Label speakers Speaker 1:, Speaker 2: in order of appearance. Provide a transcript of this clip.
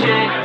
Speaker 1: shit.